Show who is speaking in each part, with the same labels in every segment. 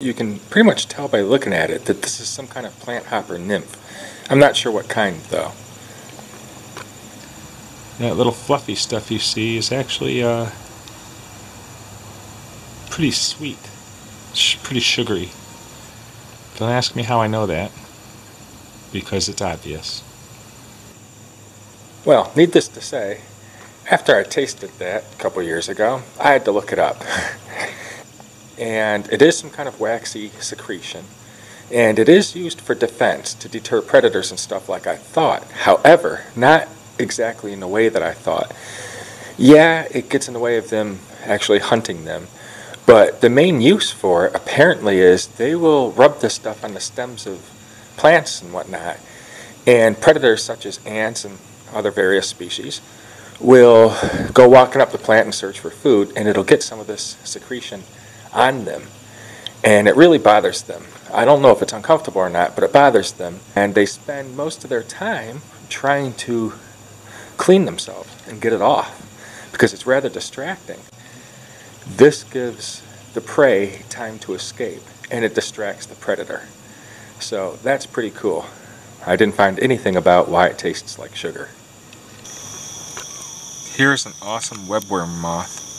Speaker 1: You can pretty much tell by looking at it that this is some kind of plant hopper nymph. I'm not sure what kind though. That little fluffy stuff you see is actually uh, pretty sweet, Sh pretty sugary. Don't ask me how I know that, because it's obvious. Well, needless to say, after I tasted that a couple years ago, I had to look it up. and it is some kind of waxy secretion. And it is used for defense to deter predators and stuff like I thought. However, not exactly in the way that I thought. Yeah, it gets in the way of them actually hunting them. But the main use for it apparently is they will rub this stuff on the stems of plants and whatnot. And predators such as ants and other various species will go walking up the plant and search for food and it'll get some of this secretion on them. And it really bothers them. I don't know if it's uncomfortable or not, but it bothers them. And they spend most of their time trying to clean themselves and get it off because it's rather distracting. This gives the prey time to escape and it distracts the predator. So that's pretty cool. I didn't find anything about why it tastes like sugar. Here's an awesome webworm moth.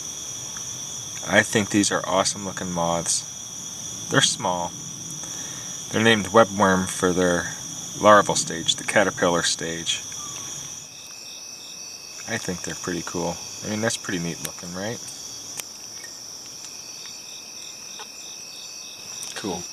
Speaker 1: I think these are awesome looking moths. They're small. They're named webworm for their larval stage, the caterpillar stage. I think they're pretty cool. I mean, that's pretty neat looking, right? Cool.